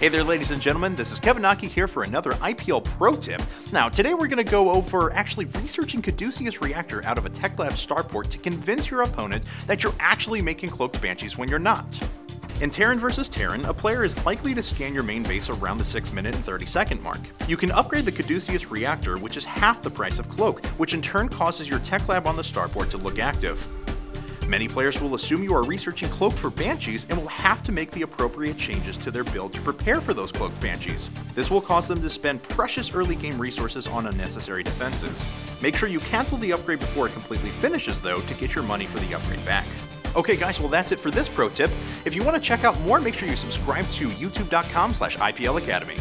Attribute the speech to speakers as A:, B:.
A: Hey there ladies and gentlemen, this is Kevin Naki here for another IPL Pro Tip. Now today we're going to go over actually researching Caduceus Reactor out of a Tech Lab starport to convince your opponent that you're actually making Cloaked Banshees when you're not. In Terran vs. Terran, a player is likely to scan your main base around the 6 minute and 30 second mark. You can upgrade the Caduceus Reactor, which is half the price of Cloak, which in turn causes your Tech Lab on the starport to look active. Many players will assume you are researching Cloak for Banshees and will have to make the appropriate changes to their build to prepare for those Cloaked Banshees. This will cause them to spend precious early game resources on unnecessary defenses. Make sure you cancel the upgrade before it completely finishes though to get your money for the upgrade back. Okay guys, well that's it for this pro tip. If you want to check out more, make sure you subscribe to youtube.com slash IPL Academy.